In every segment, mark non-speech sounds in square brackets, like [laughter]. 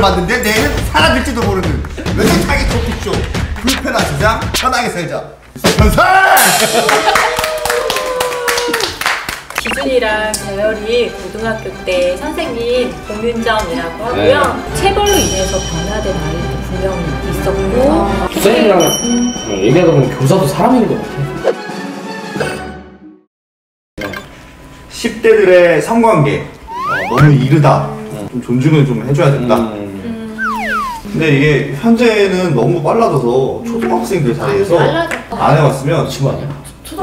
벌을 받는데 내일은 사라질지도 모르는 외상차기 토픽쇼 불편한 세상 편하게 살자. 현살 기준이랑 재열이 고등학교 때 선생님 공윤정이라고 하고요. 체벌로 인해서 변화된 아이도 분명히 있었고. 선생님이랑 얘기하다 보면 교사도 사람인 것 같아. 10대들의 성관계. 어, 너무 이르다. 좀 존중을 좀 해줘야 된다. 음. 근데 이게 현재는 너무 빨라져서 초등학생들 사이에서 안 해봤으면 친구 아니야?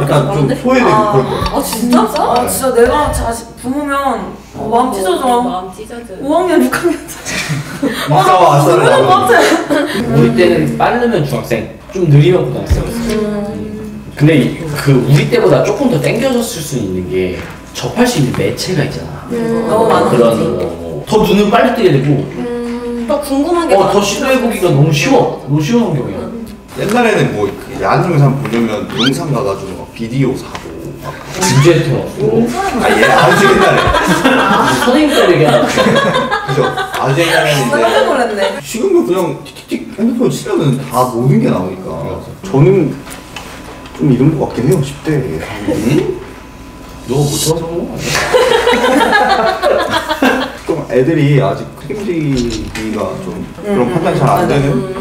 약간 좀 소외되고 아. 그럴 거야 아 진짜? 아 진짜 내가 자식 부모면 어, 마음 찢어져. 마음 찢어져. 5학년 6학년 이사와 아싸를 그런 거 나누는 같아. 우리 때는 빠르면 중학생, 좀 느리면 고등학생이었어. 근데 이- 그 우리 때보다 조금 더 땡겨졌을 수 있는 게 접할 수 있는 매체가 있잖아. 너무 많아. 그런 뭐, 더 눈을 빨리 뜨게 되고, 또 궁금한 게 어. 더 시도해보기가 너무 쉬워. 너무 쉬운 환경이야. 옛날에는 뭐그 야한 영상 보려면 영상 가가지고 막 비디오 사고 막 문제 태웠어. 아, 예, 아주 옛날에. 선생님 때 얘기하는 거. 그죠? 아주 나 깜짝 옛날인데. 놀랐네. 지금은 그냥 틱틱틱 핸드폰 치면은 다 모든 게 나오니까. 저는 좀 이런 것 같긴 해요, 10대. 응? 너 못해서 그런 거 아니야? [laughs] 좀 애들이 아직 크림지기가 좀 그런 판단이 잘 안 되는.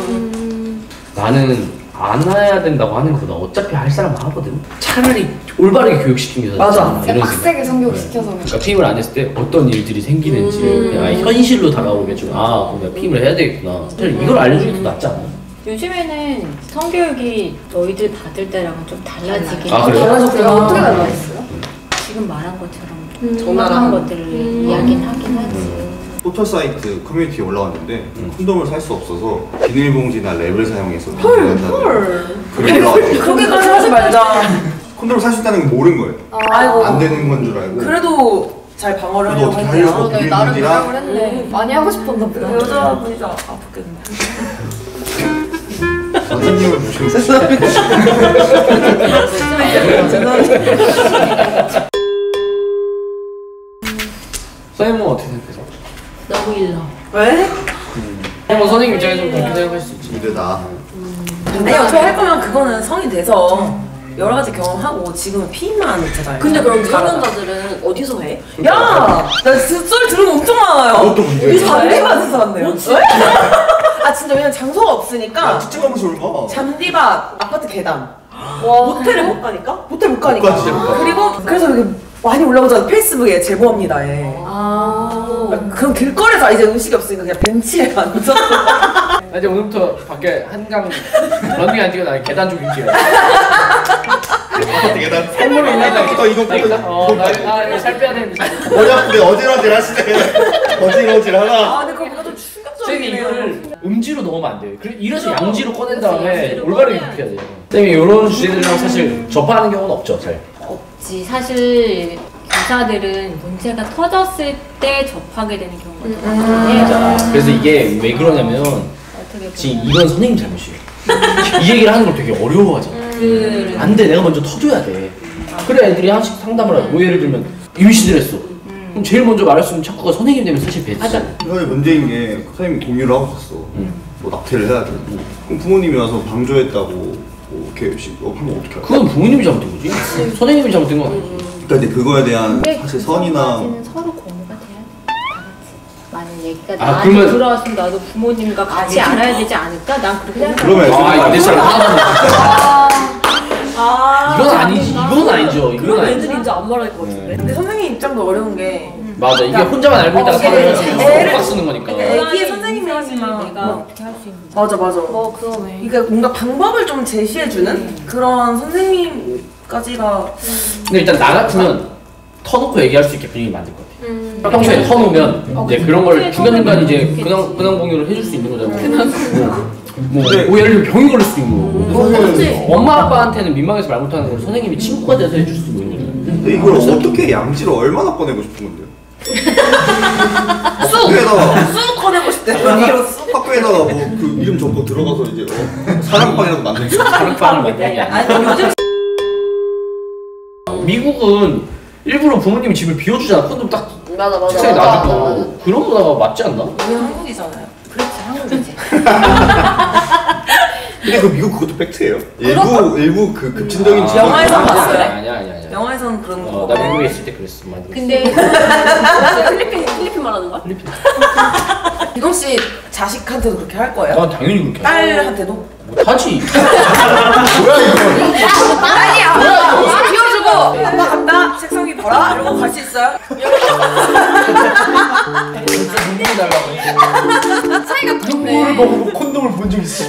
나는 안 해야 된다고 하는 것보다 어차피 할 사람은 하거든. 차라리 올바르게 교육시키는 게 맞아. 낫잖아, 이런 빡세게 생각. 성교시켜서 그러니까 피임을 안 했을 때 어떤 일들이 생기는지 그냥 현실로 다가오게 좀 아, 그럼 내가 피임을 해야 되겠구나. 차라리 이걸 알려주는 게더 낫지 않아? 요즘에는 성교육이 너희들 받을 때랑은 좀 달라지긴 아, 그래요? 달라졌어요. 어떻게 달라졌어요? 지금 말한 것처럼 음. 정확한 것들을 이야기는 하긴 하지. 포털 사이트 커뮤니티에 올라왔는데 음. 콘돔을 살 수 없어서 비닐봉지나 랩을 사용해서 헐, 헐. 그렇게까지 하지 말자. 콘돔을 살 수 있다는 걸 모르는 거예요. 아이고. 안 되는 건 줄 알고. 그래도 잘 방어를 하려고 어떻게 했네요. 하려고. 그러네 나름 노력을 했네. 많이 하고 싶었나 보다. 여자분이 좀 아프겠네. 선생님을 모시고 선생 [laughs] 님은 어떻게 생각해서? 너무 일러. 왜? 뭐 선생님 입장에서 그렇게 생각할 수 있지. 문제다. 아니요, 저 할 거면 그거는 성이 돼서 여러 가지 경험하고 지금은 피임만 했잖아요. 근데 그럼. 미성년자들은 어디서 해? 야! 나썰 들은 거 엄청 많아요. 그것도 문제야. 이 잔디 밭에서 왔네요. 아 진짜 왜냐면 장소가 없으니까 특징하면서 얼마? 잔디밭 아파트 계단 모텔을 못 가니까? 모텔 못 가니까 가지, 못 가지. 그리고 그래서 많이 올라오잖아 페이스북에 제보합니다 예. 아. 그럼 길거리에서 이제 음식이 없으니까 그냥 벤치에 앉아서 [laughs] 아, 이제 오늘부터 밖에 한강 런닝 안 뛰고 나 계단 좀 뛰어. 아파트 계단. 선물이 있나? 어, 이거 나 있다? 어, 나, 아, 이거 살 빼야 되는데. 잘- 머리 아프게 어질어질 하시네. 어질어질 하나. 아 근데 그거 좀 충격적이네요 이거를 음지로 넣으면 안 돼요. 그래 이래서 양지로 꺼낸 다음에 올바르게 입혀야 돼요. 선생님 이런 주제들이랑 사실 접하는 경우는 없죠, 잘. 없지. 사실 교사들은 문제가 터졌을 때 접하게 되는 경우가 더 많아요. 그래서 이게 왜 그러냐면 어떻게 지금 보면. 이건 선생님 잘못이에요. [laughs] 이 얘기를 하는 걸 되게 어려워하잖아. 그 안 돼, 내가 먼저 터줘야 돼. 그래 애들이 하나씩 상담을 하고 뭐 예를 들면 임신을 했어. 그럼 제일 먼저 말할 수 있는 창구가 선생님 되면 사실 베스트. 맞아. 사실 문제인 게 선생님이 공유를 하고 있었어. 뭐 낙태를 해야 돼. 그럼 부모님이 와서 방조했다고 뭐 어, 하면 어떻게 할까? 그건 부모님이 잘못된 거지. 선생님이 잘못된 건 아니지. 그러니까 이제 그거에 대한 사실 그 선이나 서로 공유가 돼야 돼. 다 같이. 만약 얘기가 아, 나한테 그러면- 들어왔으면 나도 부모님과 같이 알아야 되지 않을까? 난 그렇게 생각해. 그러면 아, 이거 내 사람 하나만. 아 이건 아니지. 이건 아니죠. 이건 그런 아니지. 애들이 이제 안 말할 것 같은데. 근데 선생님 입장도 어려운 게 맞아. 이게 혼자만 알고 있다가 어, 사람을 애를- 빡 쓰는 거니까. 그러니까 애기의 선생님이 하지만 내가 뭐, 어떻게 할 수 있는 맞아 맞아 어 그러네. 그러니까 뭔가 방법을 좀 제시해주는 그런 선생님까지가 근데 일단 나 같으면 터놓고 얘기할 수 있게 분위기 만들 것 같아. 음. 평소에 터놓으면 이제 그런 걸 중간중간 이제 근황, 근황 공유를 해줄 수 있는 거잖아. 뭐, 뭐, 네. 뭐 예를 들면 병이 걸릴 수도 있는 거고. 선생님은 엄마 아빠한테는 민망해서 말 못하는 걸 선생님이 친구가 돼서 해줄 수도 있는. 근데 이걸 어떻게 양지를 얼마나 꺼내고 싶은 건데요? 학교에다가 쑥 꺼내고 싶대 학교에다가 뭐 그 이름 적고 들어가서 이제 어, 사랑방이라도 만들게. 게 아니야. 아니 요즘 미국은 일부러 부모님이 집을 비워주잖아. 콘돔 딱 맞아 맞아. 책상에 맞아, 맞아, 놔두고. 그런 거다가 맞지 않나? 우리 한국이잖아요 [laughs] 근데 그 미국 그것도 팩트예요. 일부 일부 그 급진적인 아, 지방- 영화에서 봤어요? 아니야 아니야 아니야. 영화에서는 그런 거. 어, 나 미국에 있을 때 그랬어. 많이 그랬어. 근데 [laughs] 필리핀 필리핀 말하는 거야? 기동 [laughs] 씨 자식한테도 그렇게 할 거예요? 난 당연히 그렇게. 딸한테도? 못하지. [laughs] 뭐야 이거? 아니야. 키워주고 아빠 간다. 책상 위 봐라. 이러고 갈 수 있어요? 차이가 콘돔을 좋네. 먹고 콘돔을 본 적 있어.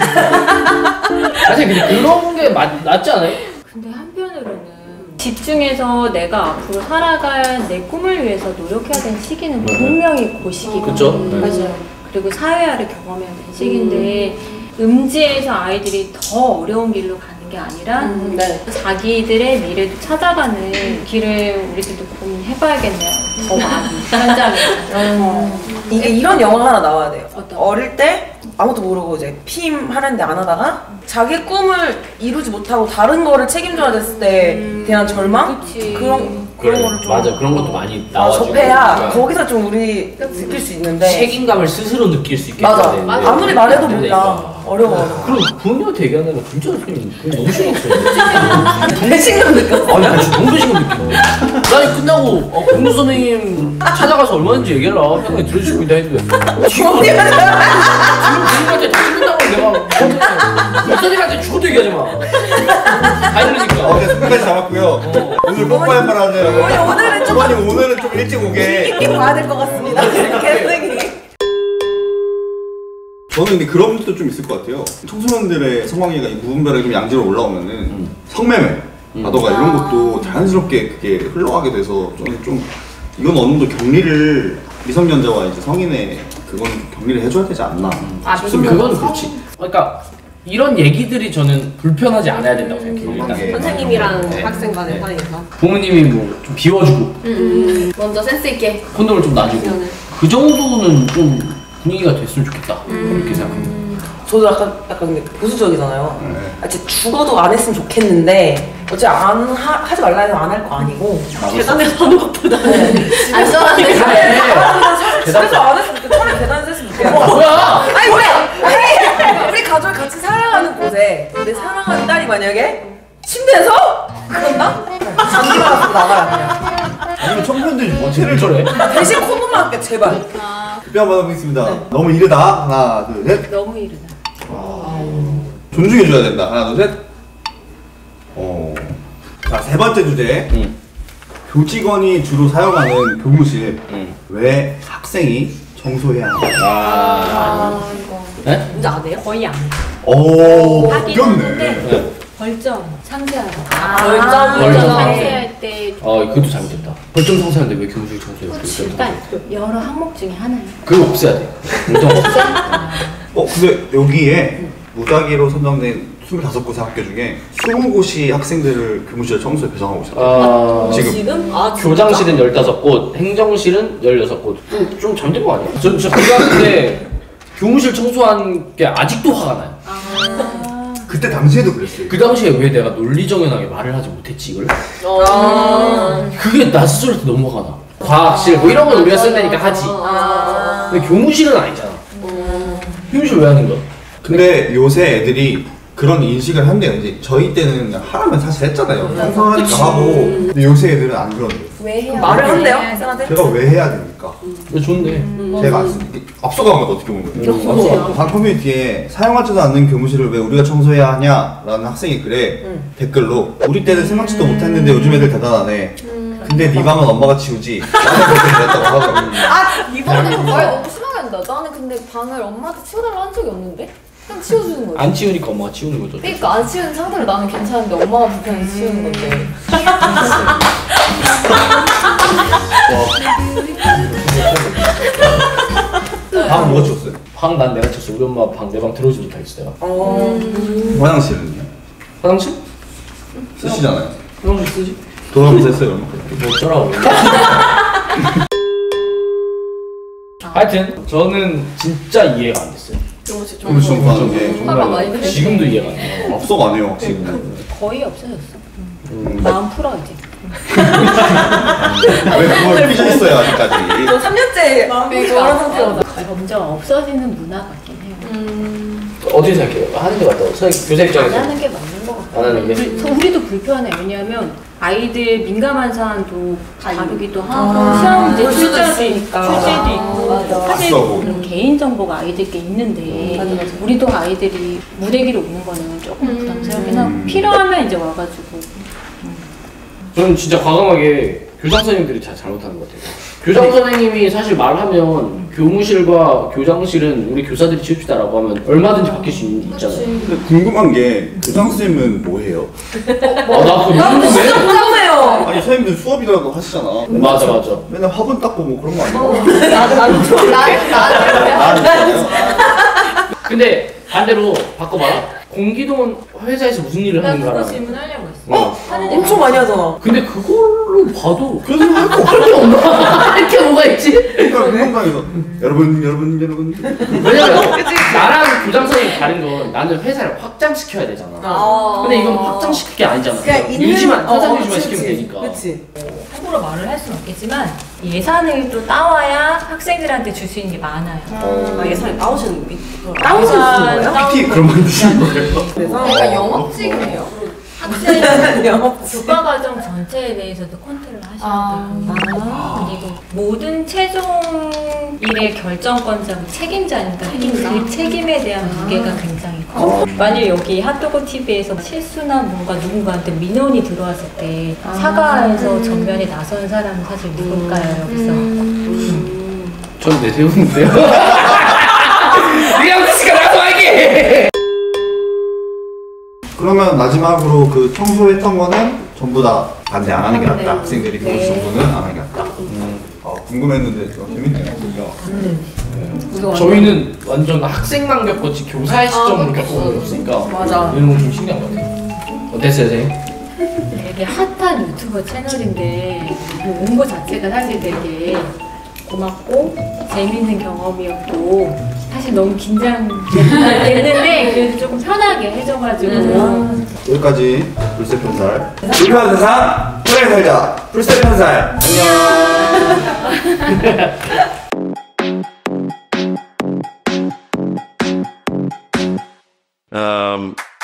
사실 근데 그런 게 맞, 낫지 않아요? 근데 한편으로는 집중해서 내가 앞으로 살아갈 내 꿈을 위해서 노력해야 되는 시기는 분명히 그 시기거든요. 그쵸? 네. 맞아요. 그리고 사회화를 경험해야 되는 시기인데 음 지에서 아이들이 더 어려운 길로 가는 게 아니라 네. 자기들의 미래도 찾아가는 길을 우리들도 고민해봐야겠네요. 더 많이 현장에서. [laughs] 어. 이게 이런 영화 하나 나와야 돼요. 어떤? 어릴 때 아무것도 모르고 이제 피임 하는데 안 하다가 자기 꿈을 이루지 못하고 다른 거를 책임져야 됐을 때 대한 절망? 그치. 그런 그런 거를 좀 맞아 그런 것도 많이 아, 나와주고. 접해야 그러니까 거기서 좀 우리 느낄 수 있는데 책임감을 스스로 느낄 수 있게. 맞아. 해야 되는데 아무리 말해도 안 몰라. 어려워. 그럼 얘기하는 거 진짜 선생님 너무 싫었어요. 배신감 [laughs] 느꼈어. 아니 나 진짜 너무 배신감 느껴. 나이 끝나고 어, 공부 선생님 찾아가서 얼마든지 얘기를 하 편하게 들어주고 있다 했는데 지금 부모님한테 다 죽는다고 내가 목사님한테 죽어도 얘기하지 마. 다 이러니까. 어제 숙제까지 잡았고요. 오늘 뽀뽀할 말 하네요. 어머니, 오늘은 좀- 어머님 오늘은 좀 일찍 오게. 깊게 봐야 될 것 같습니다. 개생이. 저는 근데 그런 것도 좀 있을 것 같아요. 청소년들의 성관계가 이 무분별하게 좀 양지로 올라오면은 성매매, 과도가 이런 것도 자연스럽게 그게 흘러가게 돼서 좀, 좀 이건 어느 정도 격리를 미성년자와 이제 성인의 그건 격리를 해줘야 되지 않나 아, 싶습니다. 그건 그렇지. 그러니까 이런 얘기들이 저는 불편하지 않아야 된다고 생각해요. 일단. 네. 선생님이랑 네. 학생 간의 네. 사이에서 부모님이 뭐 좀 비워주고 먼저 센스 있게. 콘돔을 좀 놔주고 그 정도는 좀 분위기가 됐으면 좋겠다 그렇게 생각합니다. 저도 약간 약간 근데 보수적이잖아요. 네. 아, 진짜 죽어도 안 했으면 좋겠는데 어째 안 하, 하지 말라 해서 안 할 거 아니고. 계단에 사는 것보다 안전한데. 그래. 그래서 안 했으면 좋겠다. 차라리 계단에서 했으면 좋겠다. 뭐야? 아니 왜? 우리 가족이 같이 살아가는 곳에 내 사랑하는 딸이 만약에 침대에서 그런다? 받아서 나가야 그냥. 아니면 청소년들이 원체를 저래? 대신 콘돔만 할게 제발. 투표 한번 하겠습니다. 너무 이르다. 하나, 둘, 셋. 너무 이르다. 존중해줘야 된다. 하나, 둘, 셋. 어. 자, 세 번째 주제. 응. 교직원이 주로 사용하는 교무실. 응. 왜 학생이 청소해야 하는가? 아. 아, 이거 네? 이제 안 해요? 거의 안 해. 오, 하긴 바뀌었네. 하는데 벌점 상세하다. 아, 벌점. 상세할 때 어, 그것도 잘못됐다. 벌점 상세하는데 왜 교무실 청소해요? 벌점 일단 상세. 여러 항목 중에 하나예요. 그거 없애야 돼. 벌점 없애. 어, 근데 여기에 무작위로 선정된 25곳의 학교 중에 20곳이 학생들을 교무실 청소에 배정하고 있어요. 아, 지금. 지금? 아? 교장실은 15곳, 행정실은 16곳. 좀, 좀 잘못된 거 아니야? 저, 저 고등학교 때 교무실 청소한 게 아직도 화가 나요. 그때 당시에도 그랬어요. 그 당시에 왜 내가 논리정연하게 말을 하지 못했지, 이걸? 어. 그게 나 스스로한테 너무 화가 나. 과학실, 뭐 이런 건 우리가 쓴다니까 하지. 아. 근데 교무실은 아니잖아. 교무실 왜 하는 거야? 근데 요새 애들이 그런 인식을 한대요. 이제 저희 때는 하라면 사실 했잖아요. 청소하니까 하고. 근데 요새 애들은 안 그런대요. 왜 해야 말을 한대요 네. 쌤한테. 제가 왜 해야 됩니까? 왜 좋은데? 제가 안 쓰- 앞서간 것 어떻게 보면 방 커뮤니티에 사용하지도 않는 교무실을 왜 우리가 청소해야 하냐라는 학생이 글에 댓글로 우리 때는 생각지도 못했는데 요즘 애들 대단하네 근데 네 방은 엄마가 치우지 라는 댓글을 달았다고 하더라고요 이번에 말 너무 심하게 한다. 나는 근데 방을 엄마한테 치워달라 한 적이 없는데? 그냥 치워주는 거지. 안 치우니까 엄마가 치우는 거죠. 그러니까 안 치우는 상태로 나는 괜찮은데 엄마가 불편해 서 치우는 건데. 방은 뭐가 치웠어요? 방 난 내가 쳤어. 우리 엄마 방 내 방 들어오지 못하겠어 내가. 어. 화장실은요? 화장실? 쓰시잖아요 화장실 쓰지? 돌아가면서 했어요 그러면? 뭐 어쩌라고. [laughs] 하여튼 저는 진짜 이해가 안 됐어요. 좀. 교무실 청소하는 게 화가 많이 정말 나요. 지금도 이해가 안 돼요. 앞서가 안 해요 지금 거의 없어졌어. 마음 풀어 이제. 왜 그걸 있어요 아직까지 저 3년째 그런 상태로. 점점 없어지는 문화 같긴 해요. 어떻게 생각해요? 하는 게 맞다고? 선생님 교사 안 입장에서 하는 게 맞는 것 같아. 안 하는 게? 우리도 불편해. 왜냐하면 아이들 민감한 사안도 다루기도 하고 아, 시험 이제 볼 수도 출제도 있으니까. 출제도 있고 맞아. 사실. 그런 개인 정보가 아이들께 있는데 맞아, 맞아. 우리도 아이들이 무대 위로 오는 거는 조금 음. 부담스럽긴 하고 필요하면 이제 와가지고 저는 진짜 과감하게 교장 선생님들이 잘 잘못하는 것 같아요. 교장 선생님이 사실 말하면 교무실과 교장실은 우리 교사들이 치웁시다라고 하면 얼마든지 바뀔 수 있- 있잖아요. 근데 궁금한 게 교장 선생님은 뭐 해요? 아, 나 그거 나도 모르는데? 진짜 궁금해요. 아니 선생님들 수업이라도 하시잖아. 맞아, 맞아. 맨날 화분 닦고 뭐 그런 거 아니야? 나도 나도 나도 아, 진짜요? 근데 반대로 바꿔봐라. 공기동은 회사에서 무슨 일을 나 하는가랑. 그거 질문하려고. 어. 하는 애 엄청 많이 하잖아. 근데 그걸로 봐도 그래서 할거 할 [laughs] 게 뭐가 있지? 그러니까 여러분 여러분 여러분 왜냐면 [laughs] 나랑 교장 선생님이 다른 건 나는 회사를 확장시켜야 되잖아. 아. 근데 이건 확장시킬 게 아니잖아. 그냥 있는 유지만, 어, 현상 그치, 유지만 시키면 그치. 되니까. 그치. 함부로 말을 할 수는 없겠지만 예산을 또 따와야 학생들한테 줄 수 있는 게 많아요. 아, 예산이 나오시는 미 따오시는 거예요? PT [laughs] 그런? 그래서 그러니까 영업직이네요. 학생 교과 과정 전체에 대해서도 컨트롤 하셔야 아. 되고 그리고 모든 최종 일의 결정권자고 책임자니까? 그 책임에 대한 무게가 굉장히 커. 만일 여기 핫도그 TV에서 실수나 뭔가 누군가한테 민원이 들어왔을 때 사과해서 전면에 나선 사람은 사실 누굴까요 여기서? 전 내세우는데요. 리암 씨가 나도 알게. 그러면 마지막으로 그 청소했던 거는 전부 다 반대 안 하는 게 낫다. 학생들이 그럴 정도는 안 하는 게 낫다. 어, 궁금했는데 좀 재밌네요. 그죠? 저희는 완전 학생만 겪었지 교사의 시점으로 그치. 겪어본 게 없으니까 맞아. 이런 건 좀 신기한 것 같아요. 어땠어요, 선생님? 되게 핫한 유튜버 채널인데 그 홍보 자체가 사실 되게 고맙고 재밌는 경험이었고 사실 너무 긴장됐는데 그래도 조금 편하게 해줘가지고 여기까지 불새 편살. 불편 세상 편하게 살자. 불새 편살. 안녕. Um, [laughs]